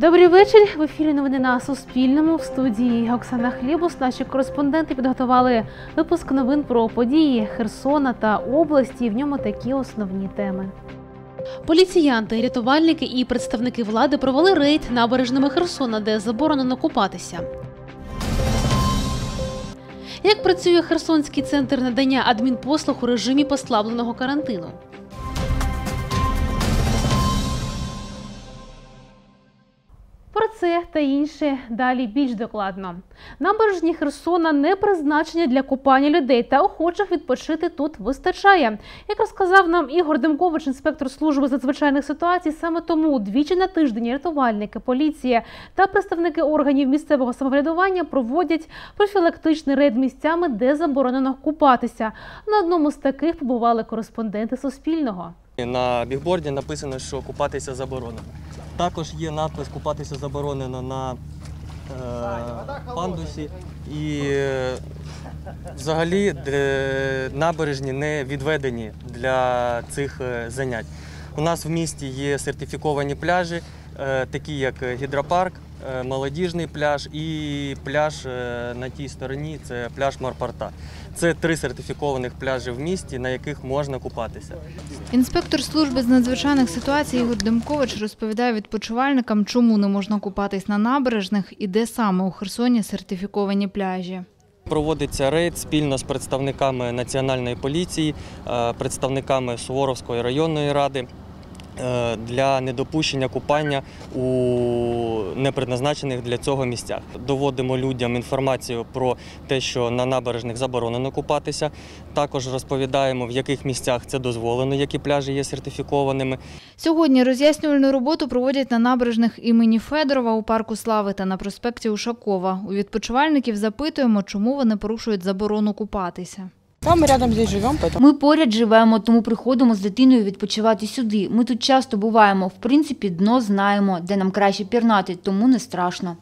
Добрий вечір. В ефірі новини на Суспільному. В студії Оксана Хлібус. Наші кореспонденти підготували випуск новин про події Херсона та області. В ньому такі основні теми. Поліціянти, рятувальники і представники влади провели рейд набережними Херсона, де заборонено купатися. Як працює Херсонський центр надання адмінпослуг у режимі послабленого карантину? Це та інше далі більш докладно. Набережні Херсона не призначені для купання людей та охочих відпочити тут вистачає. Як розказав нам Ігор Демкович, інспектор служби з надзвичайних ситуацій, саме тому двічі на тиждень рятувальники, поліція та представники органів місцевого самоврядування проводять профілактичний рейд місцями, де заборонено купатися. На одному з таких побували кореспонденти Суспільного. На бігборді написано, що купатися заборонено. Також є надпис купатися заборонено на е, пандусі. І е, взагалі набережні не відведені для цих е, занять. У нас в місті є сертифіковані пляжі, е, такі як гідропарк, молодіжний пляж і пляж е, на тій стороні це пляж Марпорта. Це три сертифікованих пляжі в місті, на яких можна купатися. Інспектор служби з надзвичайних ситуацій Ігор Демкович розповідає відпочивальникам, чому не можна купатись на набережних і де саме у Херсоні сертифіковані пляжі. Проводиться рейд спільно з представниками національної поліції, е, представниками Суворовської районної ради е, для недопущення купання у непредназначених для цього місцях. Доводимо людям інформацію про те, що на набережних заборонено купатися. Також розповідаємо, в яких місцях це дозволено, які пляжі є сертифікованими. Сьогодні роз'яснювальну роботу проводять на набережних імені Федорова у парку Слави та на проспекті Ушакова. У відпочивальників запитуємо, чому вони порушують заборону купатися. Да, мы рядом здесь живем, поэтому Ми поряд живемо, тому приходимо з дитиною відпочивати сюди. Ми тут часто буваємо. В принципі, дно знаємо, де нам краще пірнати, тому не страшно.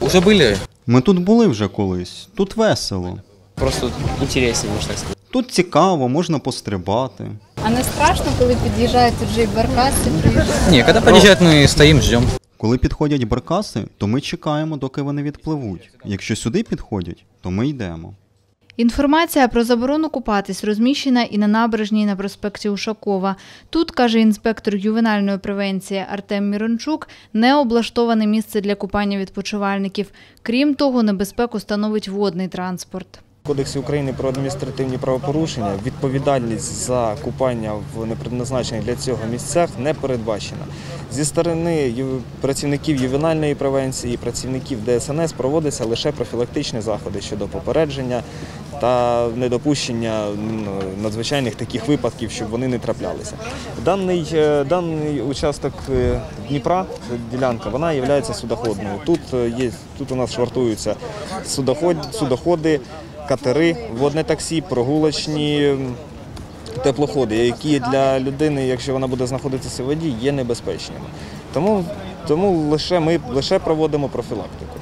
Уже были? Ми тут були вже колись, тут весело. Просто интереснее, можно так сказать. Тут цікаво, можна пострибати. А не страшно, коли під'їжджають тут вже і баркаси, приїжджають? Не, когда подъезжают, мы стоим, ждем. Коли підходять баркаси, то ми чекаємо, доки вони відпливуть. Якщо сюди підходять, то ми йдемо. Інформація про заборону купатись розміщена і на набережній на проспекті Ушакова. Тут, каже інспектор ювенальної превенції Артем Мірончук, не облаштоване місце для купання відпочивальників. Крім того, небезпеку становить водний транспорт. Кодексі України про адміністративні правопорушення відповідальність за купання в непредназначених для цього місцях не передбачена. Зі сторони працівників ювенальної превенції, працівників ДСНС проводяться лише профілактичні заходи щодо попередження та недопущення надзвичайних таких випадків, щоб вони не траплялися. Даний, е, даний участок е, Дніпра, ділянка, вона є судоходною. Тут, е, є, тут у нас швартуються судоход, судоходи, катери, водне таксі, прогулочні теплоходи, які для людини, якщо вона буде знаходитися в воді, є небезпечними. Тому, тому лише ми лише проводимо профілактику.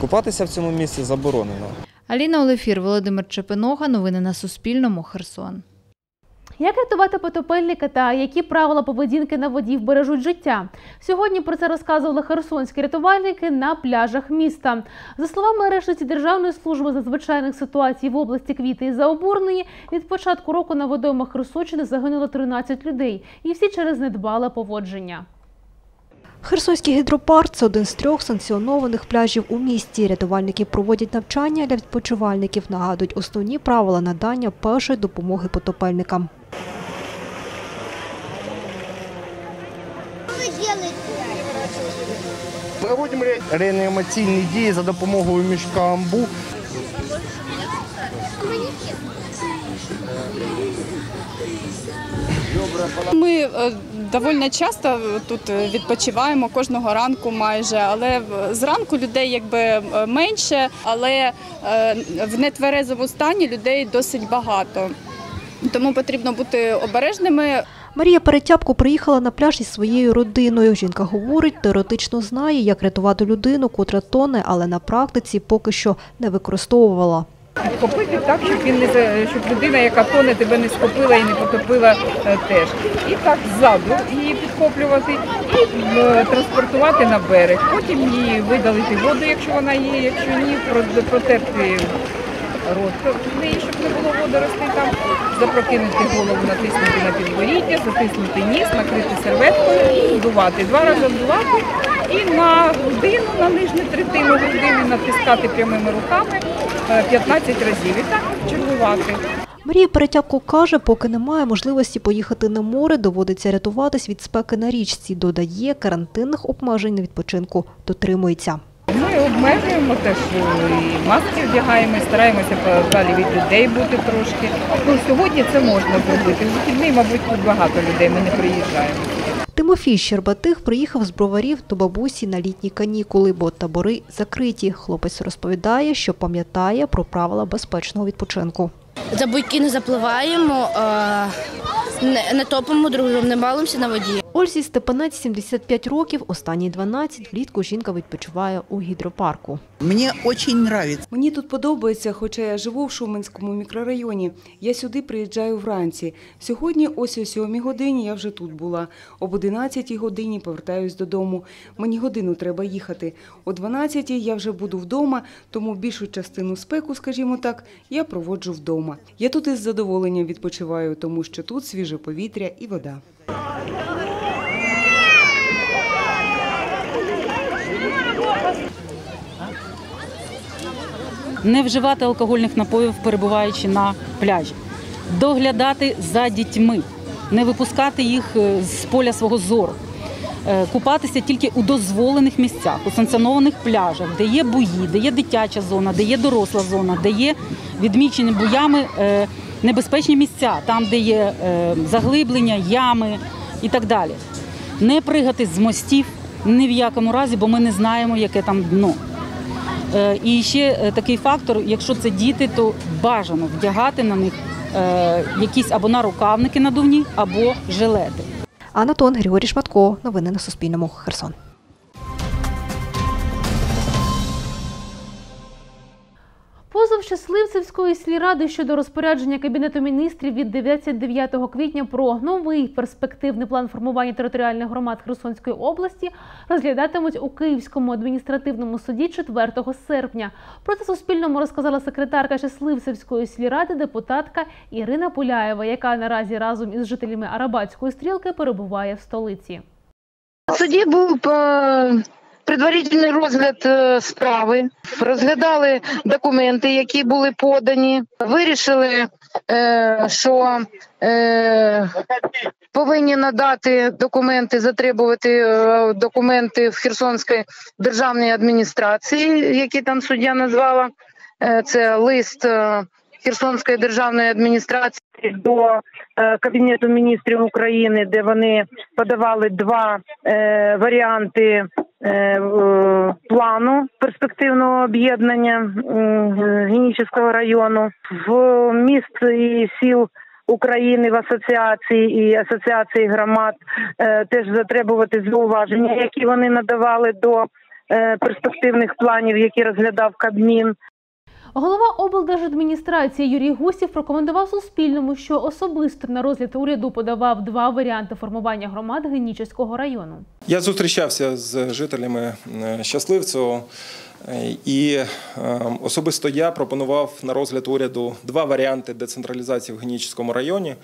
Купатися в цьому місці заборонено. Аліна Олефір, Володимир Чепинога. Новини на Суспільному. Херсон. Як рятувати потопельника та які правила поведінки на воді вбережуть життя? Сьогодні про це розказували херсонські рятувальники на пляжах міста. За словами решниці Державної служби надзвичайних ситуацій в області Квіти і Заобурної, від початку року на водоймах Херсонщини загинуло 13 людей, і всі через недбале поводження. Херсонський гідропарк це один з трьох санкціонованих пляжів у місті. Рятувальники проводять навчання для відпочивальників, нагадують основні правила надання першої допомоги потопельникам. Проводимо реанімаційні дії за допомогою мішка амбу. Ми е, доволі часто тут е, відпочиваємо кожного ранку майже, але зранку людей якби е, менше, але в нетверезому стані людей досить багато. Тому потрібно бути обережними. Марія Перетяпко приїхала на пляж із своєю родиною. Жінка говорить, теоретично знає, як рятувати людину, котра тоне, але на практиці поки що не використовувала. Підхопити так, щоб він не щоб людина, яка тоне, тебе не схопила і не потопила е, теж. І так ззаду її підхоплювати і е, транспортувати на берег. Потім її видалити воду, якщо вона є, якщо ні, протерти рот в неї, щоб не було водоростей там, запрокинути голову, натиснути на підборіддя, затиснути ніс, накрити серветкою і вдувати. Два рази вдувати і на грудину, на нижню третину грудини натискати прямими руками 15 разів. І так чергувати. Марія Перетябко каже, поки немає можливості поїхати на море, доводиться рятуватись від спеки на річці. Додає, карантинних обмежень на відпочинку дотримується. Ми обмежуємо теж е, і маски вдягаємо, і стараємося далі від людей бути трошки. Ну, сьогодні це можна зробити. В вихідний, мабуть, тут багато людей, ми не приїжджаємо. Тимофій Щербатих приїхав з броварів до бабусі на літні канікули, бо табори закриті. Хлопець розповідає, що пам'ятає про правила безпечного відпочинку. За буйки не запливаємо, не, не топимо друг другу, не балимося на воді. Ользі Степанець 75 років, останні 12 влітку жінка відпочиває у гідропарку. Мне очень нравится. Мені тут подобається, хоча я живу в Шуменському мікрорайоні. Я сюди приїжджаю вранці. Сьогодні ось о 7 годині я вже тут була. Об 11 годині повертаюсь додому. Мені годину треба їхати. О 12 я вже буду вдома, тому більшу частину спеку, скажімо так, я проводжу вдома. Я тут із задоволенням відпочиваю, тому що тут свіже повітря і вода. не вживати алкогольних напоїв, перебуваючи на пляжі, доглядати за дітьми, не випускати їх е, з поля свого зору, купатися тільки у дозволених місцях, у санкціонованих пляжах, де є буї, де є дитяча зона, де є доросла зона, де є відмічені буями е, небезпечні місця, там, де є е, заглиблення, ями і так далі. Не пригати з мостів ні в якому разі, бо ми не знаємо, яке там дно. Е, І ще е, такий фактор: якщо це діти, то бажано вдягати на них е, якісь або нарукавники надувні, або жилети. Анатон Григорій Шматко. Новини на Суспільному. Херсон. Позов Щасливцевської сільради щодо розпорядження Кабінету міністрів від 29 квітня про новий перспективний план формування територіальних громад Херсонської області розглядатимуть у Київському адміністративному суді 4 серпня. Про це Суспільному розказала секретарка Щасливцевської сільради, депутатка Ірина Пуляєва, яка наразі разом із жителями Арабатської стрілки перебуває в столиці. Суді був е, предварительний розгляд е, справи, розглядали документи, які були подані, вирішили, е, що е, повинні надати документи, затребувати документи в Херсонській державній адміністрації, які там суддя назвала. Це лист Херсонської державної адміністрації до Кабінету міністрів України, де вони подавали два варіанти плану перспективного об'єднання м, району в міст і сіл. України в асоціації і асоціації громад е, теж затребувати зауваження, які вони надавали до е, перспективних планів, які розглядав Кабмін. Голова облдержадміністрації Юрій Гусів прокоментував Суспільному, що особисто на розгляд уряду подавав два варіанти формування громад Генічеського району. Я зустрічався з жителями щасливцього. Е, і е, особисто я пропонував на розгляд уряду два варіанти децентралізації в Генічеському районі.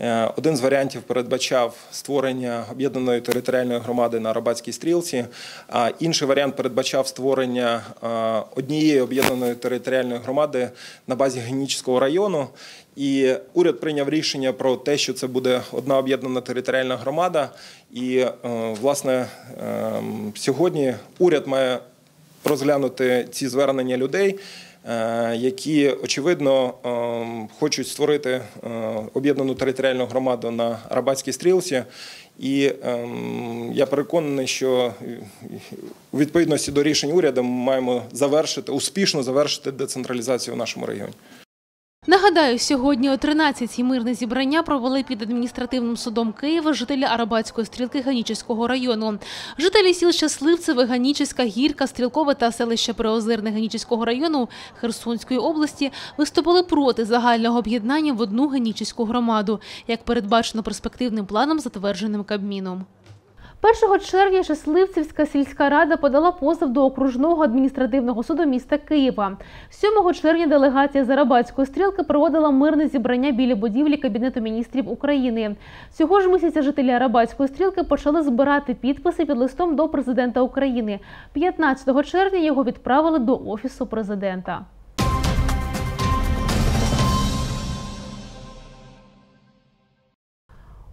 Е, Один з варіантів передбачав створення об'єднаної територіальної громади на Арабатській стрілці, а інший варіант передбачав створення е, однієї об'єднаної територіальної громади на базі Генічеського району. І уряд прийняв рішення про те, що це буде одна об'єднана територіальна громада. І е, власне е, сьогодні уряд має розглянути ці звернення людей, е, які очевидно е, хочуть створити е, об'єднану територіальну громаду на Рабатській стрілці. І ем, я переконаний, що у відповідності до рішень уряду ми маємо завершити успішно завершити децентралізацію в нашому регіоні. Нагадаю, сьогодні о 13-й мирне зібрання провели під адміністративним судом Києва жителі Арабатської стрілки Ганічівського району. Жителі сіл Щасливцеве, Ганічівська, Гірка, Стрілкове та селище Приозерне Ганічівського району Херсонської області виступили проти загального об'єднання в одну Ганічівську громаду, як передбачено перспективним планом, затвердженим Кабміном. 1 червня Щасливцівська сільська рада подала позов до окружного адміністративного суду міста Києва. 7 червня делегація Зарабатської стрілки проводила мирне зібрання біля будівлі Кабінету міністрів України. Цього ж місяця жителі Арабатської стрілки почали збирати підписи під листом до президента України. 15 червня його відправили до офісу президента.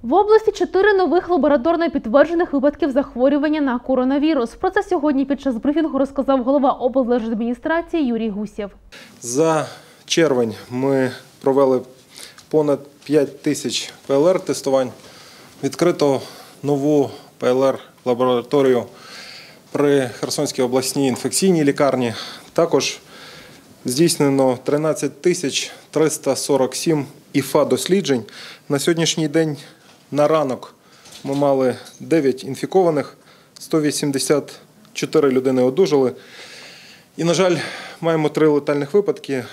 В області чотири нових лабораторно підтверджених випадків захворювання на коронавірус. Про це сьогодні під час брифінгу розказав голова облдержадміністрації Юрій Гусєв. За червень ми провели понад 5 тисяч ПЛР-тестувань. Відкрито нову ПЛР-лабораторію при Херсонській обласній інфекційній лікарні. Також здійснено 13 тисяч 347 ІФА-досліджень. На сьогоднішній день на ранок ми мали 9 інфікованих, 184 людини одужали. І, на жаль, маємо три летальних випадки,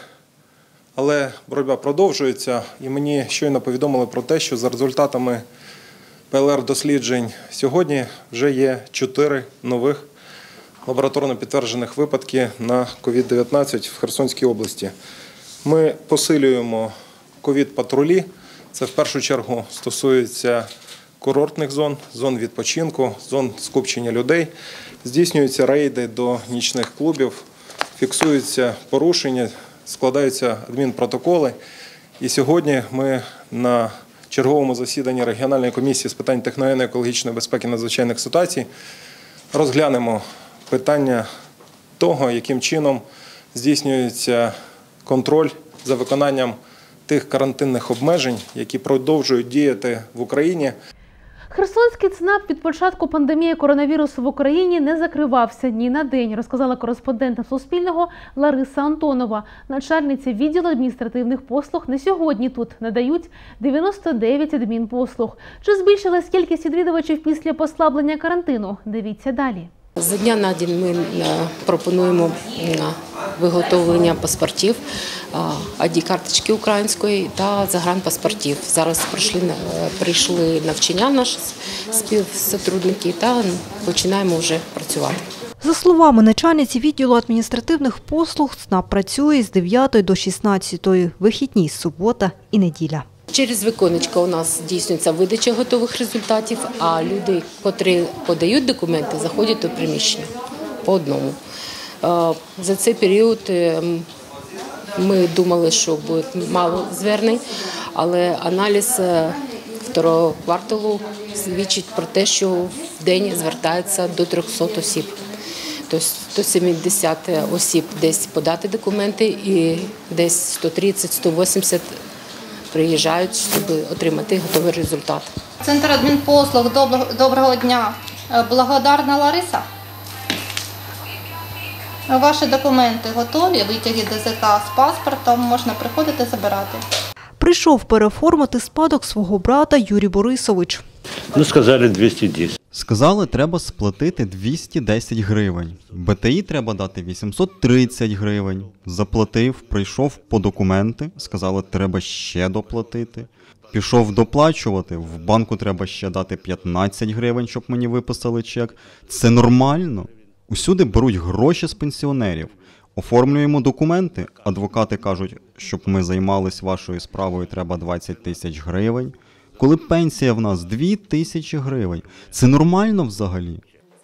але боротьба продовжується. І мені щойно повідомили про те, що за результатами ПЛР-досліджень сьогодні вже є 4 нових лабораторно підтверджених випадки на COVID-19 в Херсонській області. Ми посилюємо ковід-патрулі. Це в першу чергу стосується курортних зон, зон відпочинку, зон скупчення людей. Здійснюються рейди до нічних клубів, фіксуються порушення, складаються адмінпротоколи. І сьогодні ми на черговому засіданні регіональної комісії з питань техногенно-екологічної безпеки надзвичайних ситуацій розглянемо питання того, яким чином здійснюється контроль за виконанням тих карантинних обмежень, які продовжують діяти в Україні. Херсонський ЦНАП від початку пандемії коронавірусу в Україні не закривався ні на день, розказала кореспондентам Суспільного Лариса Антонова. Начальниця відділу адміністративних послуг на сьогодні тут надають 99 адмінпослуг. Чи збільшилась кількість відвідувачів після послаблення карантину? Дивіться далі. За дня на день ми пропонуємо виготовлення паспортів, id карточки української та загранпаспортів. Зараз прийшли прийшли навчання наші співсотрудники та починаємо вже працювати. За словами начальниці відділу адміністративних послуг, ЦНАП працює з 9 до 16, вихідні субота і неділя. Через віконечко у нас здійснюється видача готових результатів, а люди, котрі подають документи, заходять до приміщення по одному. За цей період ми думали, що буде мало звернень, але аналіз второго кварталу свідчить про те, що в день звертається до 300 осіб. Тобто 170 осіб десь подати документи і десь 130-180 приїжджають, щоб отримати готовий результат. Центр адмінпослуг, доброго дня. Благодарна Лариса. Ваші документи готові, витяги ДЗК з паспортом, можна приходити забирати. Прийшов переформити спадок свого брата Юрій Борисович. Ну, сказали 210. Сказали, треба сплатити 210 гривень. БТІ треба дати 830 гривень. Заплатив, прийшов по документи, сказали, треба ще доплатити. Пішов доплачувати, в банку треба ще дати 15 гривень, щоб мені виписали чек. Це нормально. Усюди беруть гроші з пенсіонерів. Оформлюємо документи. Адвокати кажуть, щоб ми займались вашою справою, треба 20 тисяч гривень. Коли пенсія в нас 2 тисячі гривень, це нормально взагалі?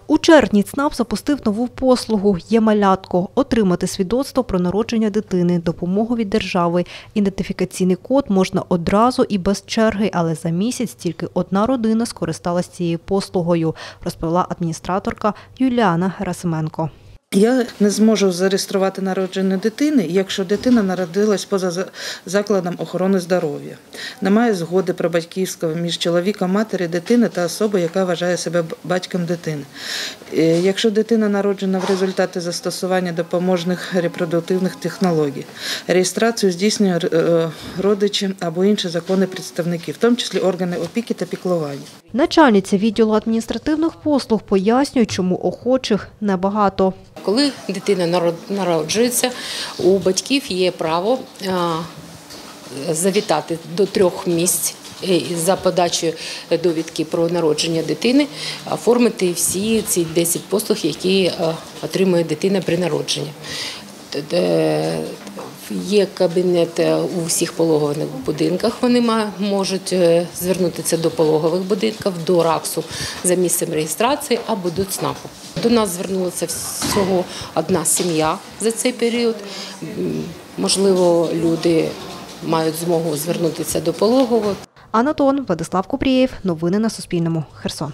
У червні ЦНАП запустив нову послугу «Є-малятко» – отримати свідоцтво про народження дитини, допомогу від держави. Ідентифікаційний код можна одразу і без черги, але за місяць тільки одна родина скористалась цією послугою, розповіла адміністраторка Юліана Герасименко. Я не зможу зареєструвати народження дитини, якщо дитина народилась поза закладом охорони здоров'я. Немає згоди про батьківського між чоловіком, матері, дитини та особою, яка вважає себе батьком дитини. Е, Якщо дитина народжена в результаті застосування допоможних репродуктивних технологій, реєстрацію здійснює е, родичі або інші законні представники, в тому числі органи опіки та піклування. Начальниця відділу адміністративних послуг пояснює, чому охочих небагато. Коли дитина народ- народжується, у батьків є право завітати до трьох місць е, за подачою довідки про народження дитини, оформити всі ці 10 послуг, які е, отримує дитина при народженні. Є кабінет е, у всіх пологових будинках. Вони можуть е, звернутися до пологових будинків, до РАКСу за місцем реєстрації або до ЦНАПу. До нас звернулася всього одна сім'я за цей період. Можливо, люди мають змогу звернутися до пологових. Анатон, Владислав Купрієв. Новини на Суспільному. Херсон.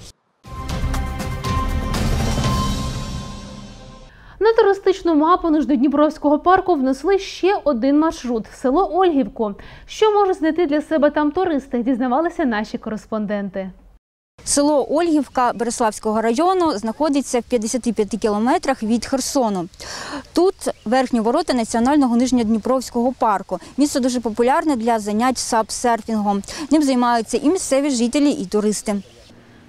Туристичну мапу Нижньодніпровського парку внесли ще один маршрут село Ольгівку. Що можуть знайти для себе там туристи, дізнавалися наші кореспонденти. Село Ольгівка Береславського району знаходиться в 55 кілометрах від Херсону. Тут верхні ворота національного нижньодніпровського парку. Місце дуже популярне для занять сап-серфінгом. Ним займаються і місцеві жителі, і туристи.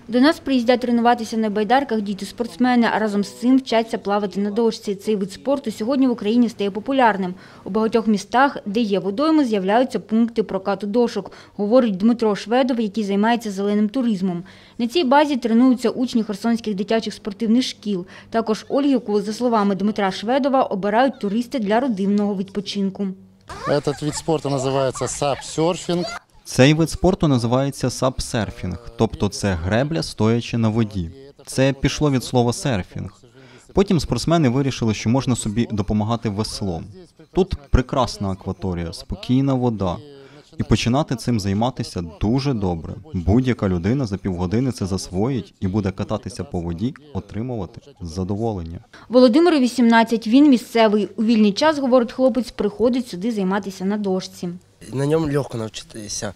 До нас приїздять тренуватися на байдарках діти-спортсмени, а разом з цим вчаться плавати на дошці. Цей вид спорту сьогодні в Україні стає популярним. У багатьох містах, де є водойми, з'являються пункти прокату дошок, говорить Дмитро Шведов, який займається зеленим туризмом. На цій базі тренуються учні херсонських дитячих спортивних шкіл. Також Ольгівку, за словами Дмитра Шведова, обирають туристи для родинного відпочинку. Этот вид спорта называется сап-серфинг. Цей вид спорту називається сапсерфінг, тобто це гребля стоячи на воді. Це пішло від слова серфінг. Потім спортсмени вирішили, що можна собі допомагати веслом. Тут прекрасна акваторія, спокійна вода. І починати цим займатися дуже добре. Будь-яка людина за півгодини це засвоїть і буде кататися по воді, отримувати задоволення. Володимиру 18, він місцевий. У вільний час, говорить хлопець, приходить сюди займатися на дошці. На ньому легко навчитися.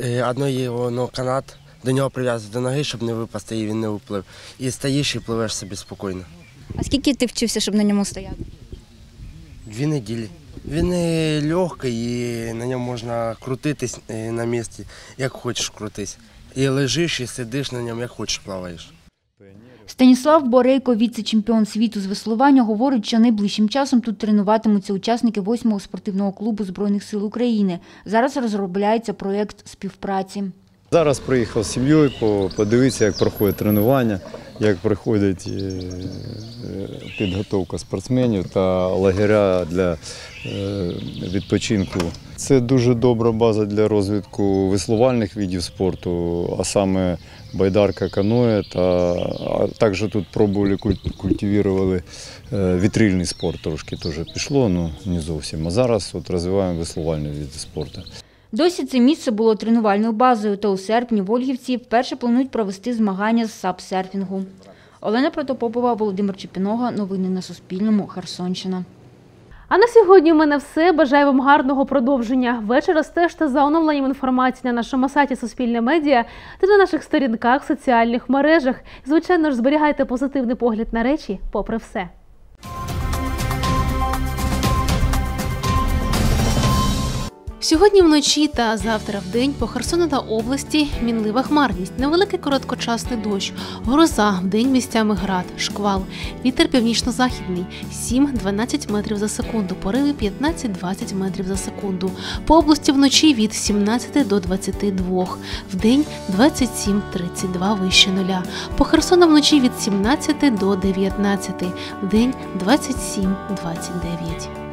Е, Одно канат, до нього прив'язувати до ноги, щоб не випасти і він не виплив. І стоїш і пливеш собі спокійно. А скільки ти вчився, щоб на ньому стояти? Дві неділі. Він легкий і на ньому можна крутитись е, на місці, як хочеш крутись. І лежиш, і сидиш на ньому, як хочеш плаваєш. Станіслав Борейко, віце-чемпіон світу з веслування, говорить, що найближчим часом тут тренуватимуться учасники 8-го спортивного клубу Збройних сил України. Зараз розробляється проєкт співпраці. Зараз приїхав з сім'єю подивитися, як проходить тренування, як проходить е, е, підготовка спортсменів та лагеря для е, відпочинку. Це дуже добра база для розвитку веслувальних видів спорту, а саме байдарка каноє, та а також тут пробували куль- культивували е, вітрильний спорт, трошки теж пішло, але не зовсім. А зараз от розвиваємо веслувальні види спорту. Досі це місце було тренувальною базою, та у серпні в Ольгівці вперше планують провести змагання з сапсерфінгу. Олена Протопопова, Володимир Чепінога. Новини на Суспільному. Херсонщина. А на сьогодні у мене все. Бажаю вам гарного продовження. Вечора стежте за оновленням інформації на нашому сайті Суспільне медіа та на наших сторінках соціальних мережах. Звичайно ж, зберігайте позитивний погляд на речі, попри все. Сьогодні вночі та завтра вдень по Херсону та області мінлива хмарність, невеликий короткочасний дощ, гроза, вдень місцями град, шквал, вітер північно-західний 7-12 метрів за секунду, пориви 15-20 метрів за секунду. По області вночі від 17 до 22, вдень 27-32 вище нуля. По Херсону вночі від 17 до 19, вдень 27-29.